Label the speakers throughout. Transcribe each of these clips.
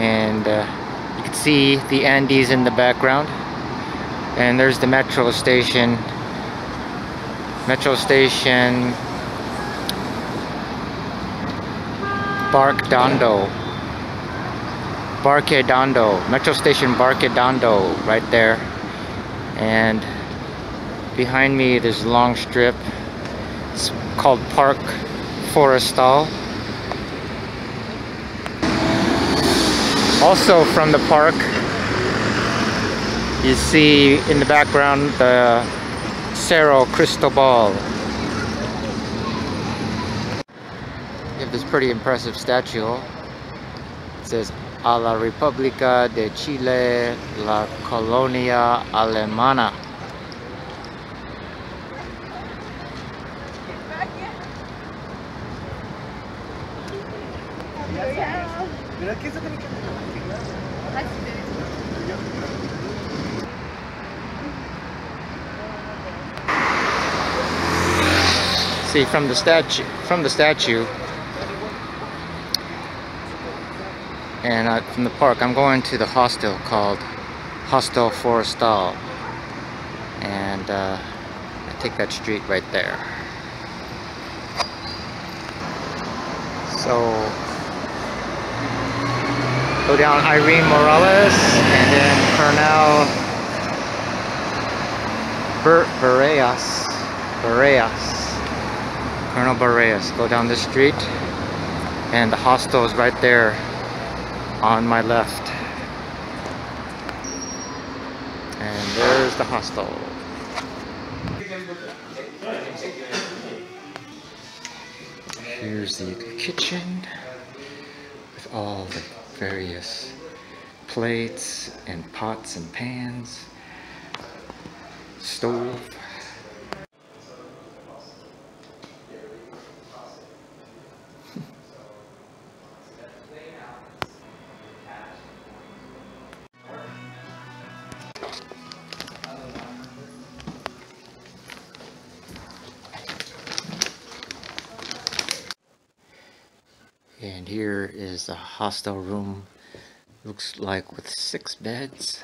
Speaker 1: and uh, you can see the Andes in the background. And there's the metro station. Metro station. Baquedano Baquedano metro station Baquedano right there. And behind me there's a long strip. It's called Park Forestal also from the park you see in the background the Cerro Cristobal. You have this pretty impressive statue. It says a la República de Chile la colonia alemana See from the statue, from the statue, and uh, from the park, I'm going to the hostel called Hostel Forestal, and uh, I take that street right there. So go down Irene Morales, and then Colonel Ber Bueras, Bueras. Colonel Bueras. Go down this street and the hostel is right there on my left. And there's the hostel. Here's the kitchen with all the various plates and pots and pans, stove. And here is a hostel room. Looks like with six beds.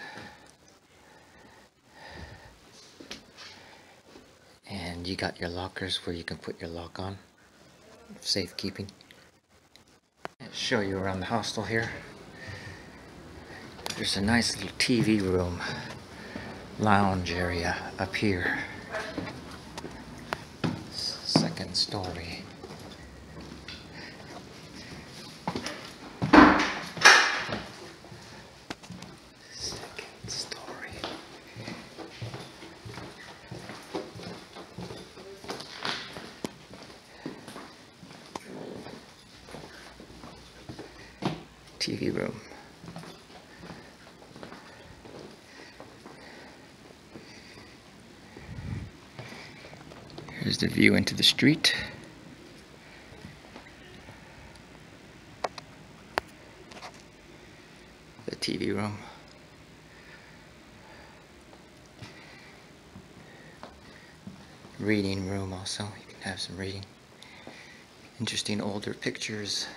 Speaker 1: And you got your lockers where you can put your lock on. Safekeeping. Show you around the hostel here. There's a nice little TV room, lounge area up here. Second story. Second story. TV room. Here's the view into the street. The TV room. Reading room also. You can have some reading. Interesting older pictures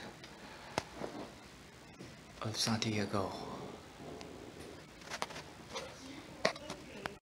Speaker 1: of Santiago.